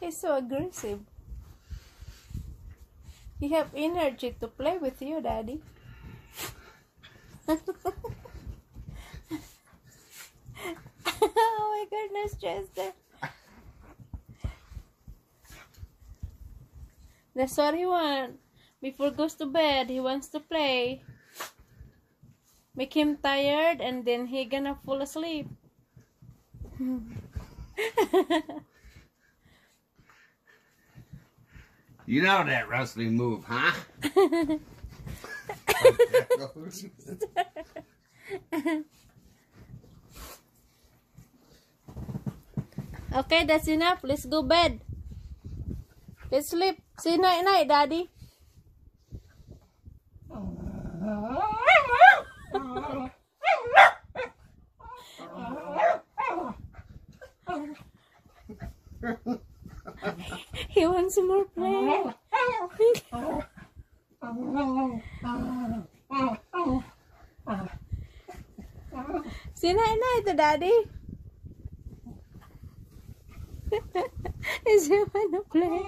He's so aggressive. He have energy to play with you, Daddy. oh my goodness, Chester. That's what he want. Before goes to bed, he wants to play. Make him tired and then he gonna fall asleep. You know that wrestling move, huh? okay, that's enough. Let's go bed. Let's sleep. Say night night, Daddy. he wants some more play. Say night night to Daddy. Is he wanna play?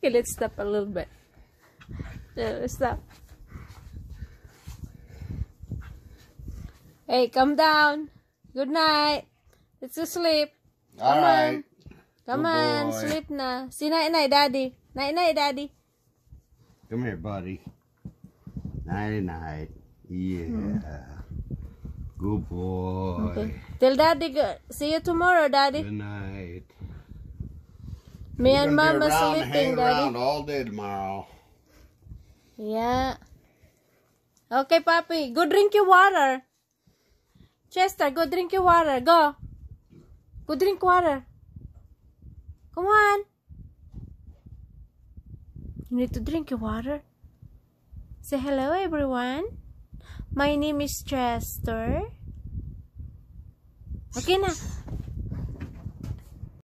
Okay, let's stop a little bit. Uh, stop. Hey, come down. Good night. Let's go sleep. All Come right. on. Come Good on, boy. sleep na. See night night, daddy. Night night, daddy. Come here, buddy. Night night. Yeah. Good boy. Okay. Tell daddy, see you tomorrow, daddy. Good night. Me and mama sleeping, daddy. all day tomorrow. Yeah. Okay, papi. Go drink your water. Chester, go drink your water. Go. Go drink water. Come on. You need to drink your water. Say hello, everyone. My name is Chester. Okay na.